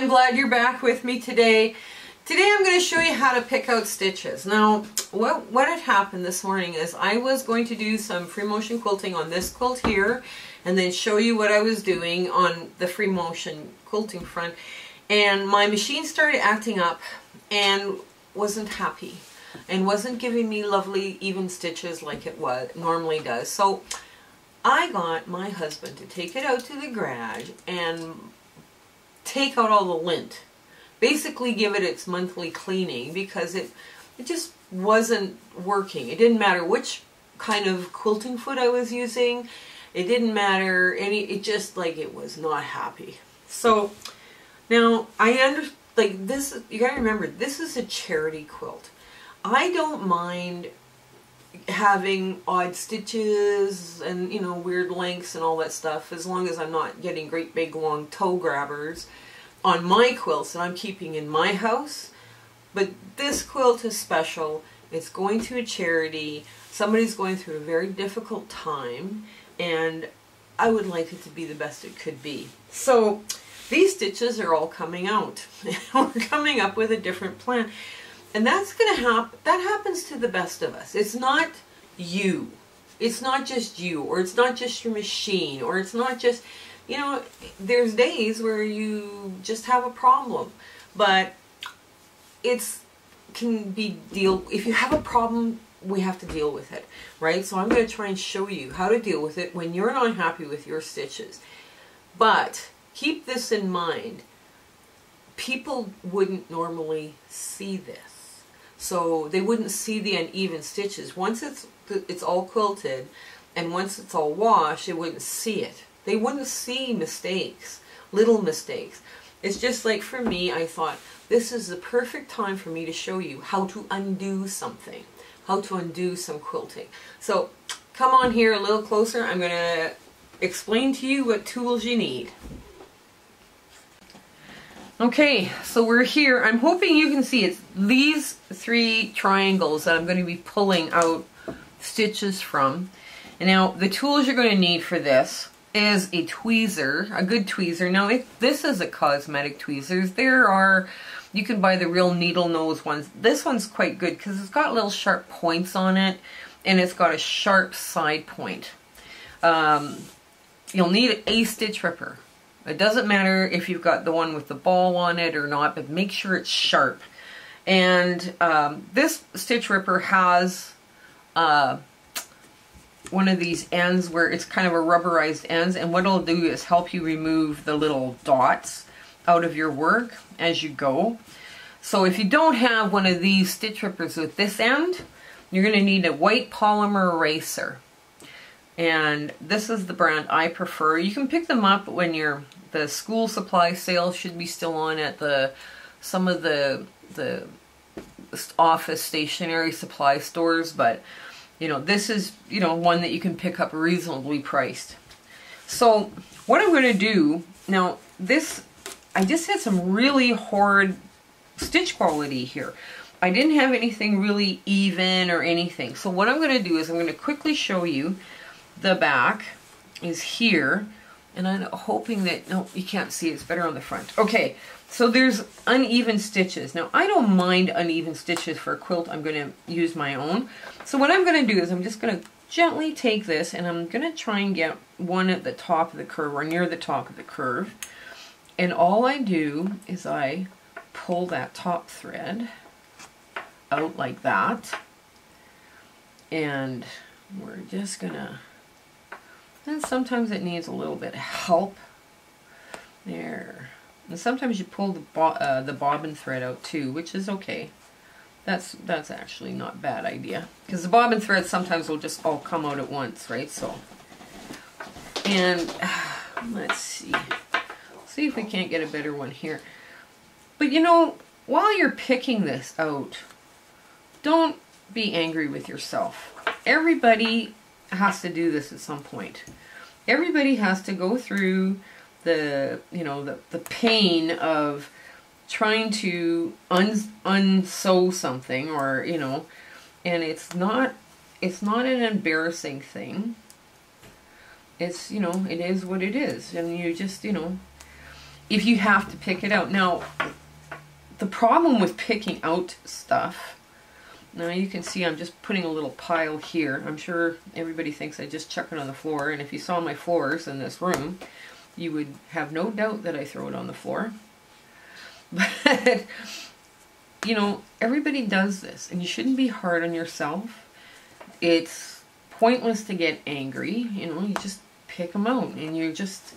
I'm glad you're back with me today. Today I'm going to show you how to pick out stitches. Now, what, what had happened this morning is I was going to do some free motion quilting on this quilt here and then show you what I was doing on the free motion quilting front. And my machine started acting up and wasn't happy and wasn't giving me lovely even stitches like it was normally does. So I got my husband to take it out to the garage and take out all the lint. Basically give it its monthly cleaning because it, it just wasn't working. It didn't matter which kind of quilting foot I was using. It didn't matter any, it just like it was not happy. So now I under, like this, you gotta remember, this is a charity quilt. I don't mind having odd stitches and you know weird lengths and all that stuff as long as I'm not getting great big long toe grabbers on my quilts that I'm keeping in my house. But this quilt is special. It's going to a charity. Somebody's going through a very difficult time and I would like it to be the best it could be. So these stitches are all coming out. We're coming up with a different plan and that's going to happen, that happens to the best of us. It's not you. It's not just you, or it's not just your machine, or it's not just, you know, there's days where you just have a problem. But it's, can be deal, if you have a problem, we have to deal with it, right? So I'm going to try and show you how to deal with it when you're not happy with your stitches. But keep this in mind. People wouldn't normally see this so they wouldn't see the uneven stitches. Once it's it's all quilted and once it's all washed, they wouldn't see it. They wouldn't see mistakes, little mistakes. It's just like for me, I thought this is the perfect time for me to show you how to undo something, how to undo some quilting. So come on here a little closer. I'm going to explain to you what tools you need. Okay, so we're here. I'm hoping you can see it's these three triangles that I'm going to be pulling out stitches from. And now the tools you're going to need for this is a tweezer, a good tweezer. Now if this is a cosmetic tweezers, there are, you can buy the real needle nose ones. This one's quite good because it's got little sharp points on it and it's got a sharp side point. Um, you'll need a stitch ripper. It doesn't matter if you've got the one with the ball on it or not, but make sure it's sharp. And um, this stitch ripper has uh, one of these ends where it's kind of a rubberized ends. And what it'll do is help you remove the little dots out of your work as you go. So if you don't have one of these stitch rippers with this end, you're going to need a white polymer eraser and this is the brand I prefer. You can pick them up when you're the school supply sale should be still on at the some of the the office stationery supply stores, but you know this is you know one that you can pick up reasonably priced. So what I'm going to do now, this I just had some really horrid stitch quality here. I didn't have anything really even or anything. So what I'm going to do is I'm going to quickly show you the back is here. And I'm hoping that, no, you can't see, it's better on the front. Okay, so there's uneven stitches. Now, I don't mind uneven stitches for a quilt. I'm going to use my own. So what I'm going to do is I'm just going to gently take this and I'm going to try and get one at the top of the curve or near the top of the curve. And all I do is I pull that top thread out like that. And we're just going to and sometimes it needs a little bit of help. There. And sometimes you pull the, bo uh, the bobbin thread out too, which is okay. That's that's actually not a bad idea. Because the bobbin thread sometimes will just all come out at once, right? So, and uh, let's see. See if we can't get a better one here. But you know, while you're picking this out, don't be angry with yourself. Everybody has to do this at some point. Everybody has to go through the, you know, the, the pain of trying to un unsew something or, you know, and it's not, it's not an embarrassing thing. It's, you know, it is what it is. And you just, you know, if you have to pick it out. Now, the problem with picking out stuff, now you can see I'm just putting a little pile here. I'm sure everybody thinks I just chuck it on the floor, and if you saw my floors in this room, you would have no doubt that I throw it on the floor. But, you know, everybody does this, and you shouldn't be hard on yourself. It's pointless to get angry, you know, you just pick them out, and you're just,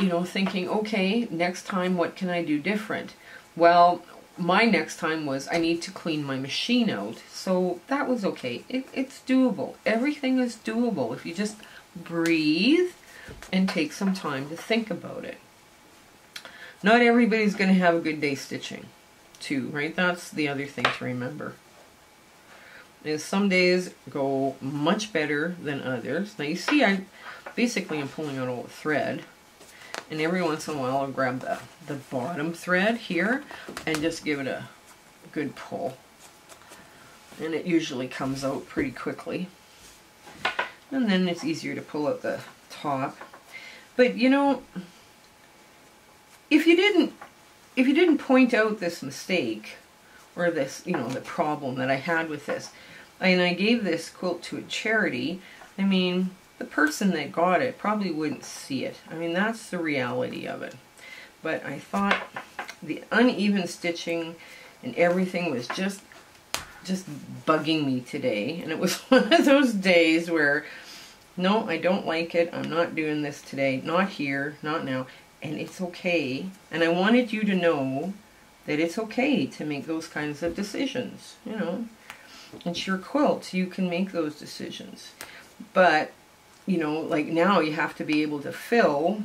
you know, thinking, okay, next time what can I do different? Well, my next time was I need to clean my machine out. So that was okay. It, it's doable. Everything is doable if you just breathe and take some time to think about it. Not everybody's going to have a good day stitching too, right? That's the other thing to remember. Is some days go much better than others. Now you see I basically am pulling out all the thread and every once in a while I'll grab the, the bottom thread here and just give it a good pull. And it usually comes out pretty quickly. And then it's easier to pull out the top. But you know, if you didn't if you didn't point out this mistake or this, you know, the problem that I had with this, and I gave this quilt to a charity, I mean, the person that got it probably wouldn't see it. I mean, that's the reality of it. But I thought the uneven stitching and everything was just just bugging me today. And it was one of those days where, no, I don't like it. I'm not doing this today. Not here. Not now. And it's okay. And I wanted you to know that it's okay to make those kinds of decisions. You know, it's your quilt. You can make those decisions. But you know, like now you have to be able to fill,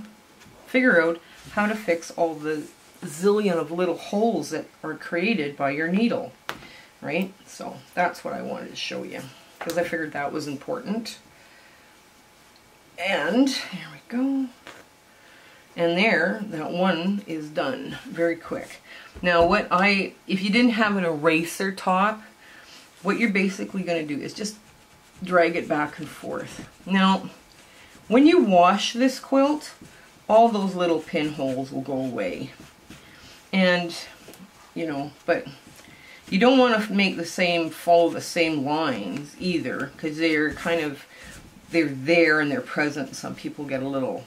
figure out how to fix all the zillion of little holes that are created by your needle, right? So that's what I wanted to show you because I figured that was important. And here we go. And there, that one is done very quick. Now what I, if you didn't have an eraser top, what you're basically going to do is just drag it back and forth. Now, when you wash this quilt, all those little pinholes will go away. And, you know, but you don't want to make the same, follow the same lines either, because they're kind of, they're there and they're present. Some people get a little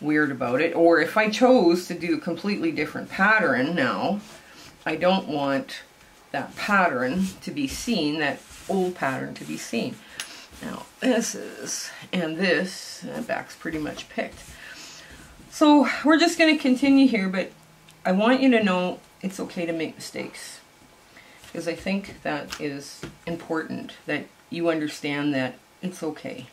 weird about it. Or if I chose to do a completely different pattern now, I don't want that pattern to be seen, that old pattern to be seen. Now this is, and this, the back's pretty much picked. So we're just going to continue here, but I want you to know it's okay to make mistakes. Because I think that is important, that you understand that it's okay.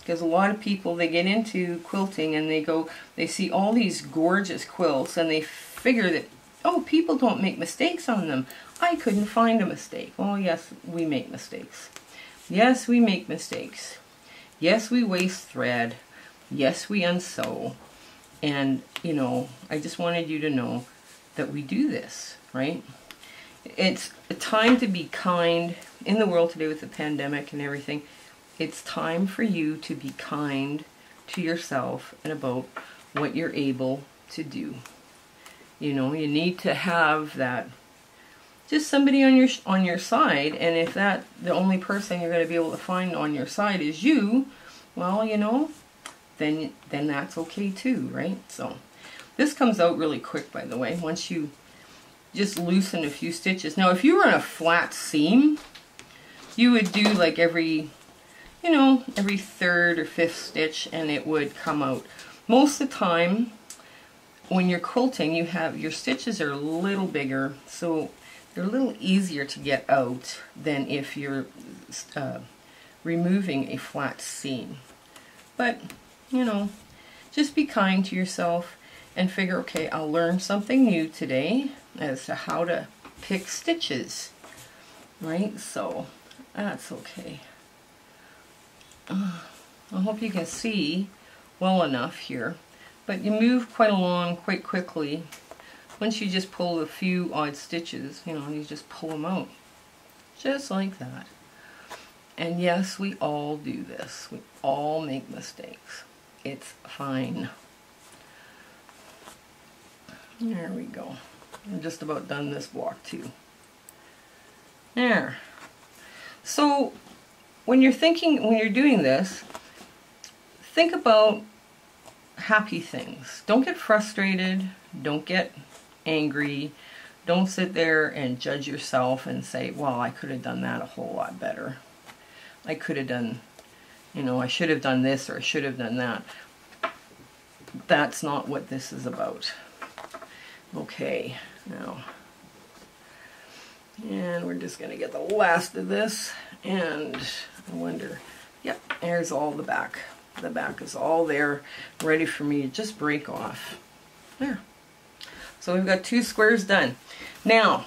Because a lot of people, they get into quilting and they go, they see all these gorgeous quilts and they figure that, oh, people don't make mistakes on them. I couldn't find a mistake. Well, yes, we make mistakes. Yes, we make mistakes. Yes, we waste thread. Yes, we unsew. And, you know, I just wanted you to know that we do this, right? It's a time to be kind in the world today with the pandemic and everything. It's time for you to be kind to yourself and about what you're able to do. You know, you need to have that just somebody on your on your side and if that the only person you're going to be able to find on your side is you well you know then then that's okay too right? So this comes out really quick by the way once you just loosen a few stitches. Now if you were in a flat seam you would do like every you know every third or fifth stitch and it would come out. Most of the time when you're quilting you have your stitches are a little bigger so they're a little easier to get out than if you're uh, removing a flat seam. But, you know, just be kind to yourself and figure, okay, I'll learn something new today as to how to pick stitches, right? So, that's okay. I hope you can see well enough here. But you move quite along quite quickly once you just pull a few odd stitches, you know, you just pull them out. Just like that. And yes, we all do this. We all make mistakes. It's fine. There we go. I'm just about done this block too. There. So when you're thinking, when you're doing this, think about happy things. Don't get frustrated. Don't get angry. Don't sit there and judge yourself and say, well, I could have done that a whole lot better. I could have done, you know, I should have done this or I should have done that. That's not what this is about. Okay, now, and we're just going to get the last of this, and I wonder, yep, there's all the back. The back is all there, ready for me to just break off. There. So we've got two squares done. Now,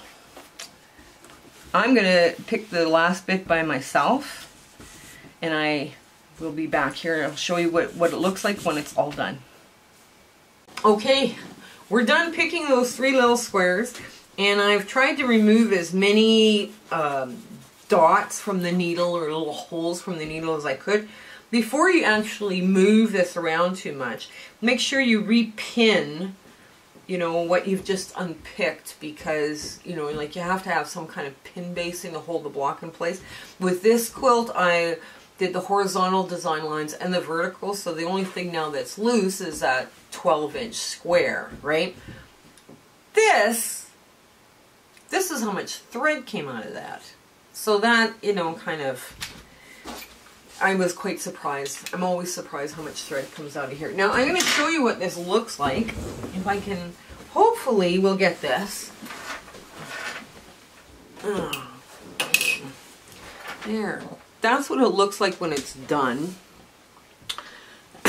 I'm going to pick the last bit by myself, and I will be back here and I'll show you what, what it looks like when it's all done. Okay, we're done picking those three little squares, and I've tried to remove as many um, dots from the needle or little holes from the needle as I could. Before you actually move this around too much, make sure you repin you know, what you've just unpicked because, you know, like you have to have some kind of pin basting to hold the block in place. With this quilt, I did the horizontal design lines and the vertical, so the only thing now that's loose is that 12 inch square, right? This, this is how much thread came out of that. So that, you know, kind of, I was quite surprised. I'm always surprised how much thread comes out of here. Now, I'm going to show you what this looks like. If I can, hopefully we'll get this. Oh. There. That's what it looks like when it's done.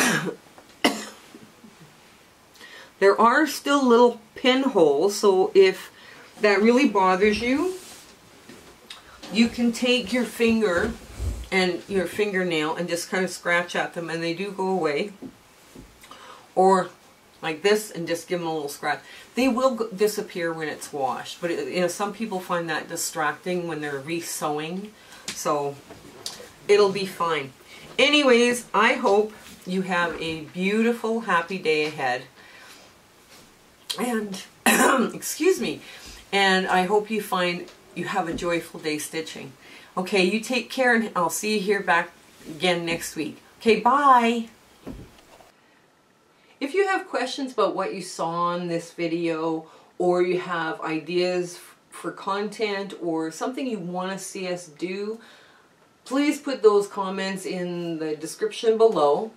there are still little pinholes, so if that really bothers you, you can take your finger and your fingernail and just kind of scratch at them and they do go away. Or like this and just give them a little scratch. They will disappear when it's washed, but it, you know some people find that distracting when they're re-sewing, so it'll be fine. Anyways, I hope you have a beautiful, happy day ahead. And, excuse me, and I hope you find you have a joyful day stitching. Okay, you take care and I'll see you here back again next week. Okay, bye. If you have questions about what you saw in this video or you have ideas for content or something you want to see us do, please put those comments in the description below.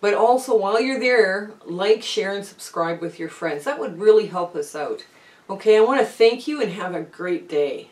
But also, while you're there, like, share, and subscribe with your friends. That would really help us out. Okay, I want to thank you and have a great day.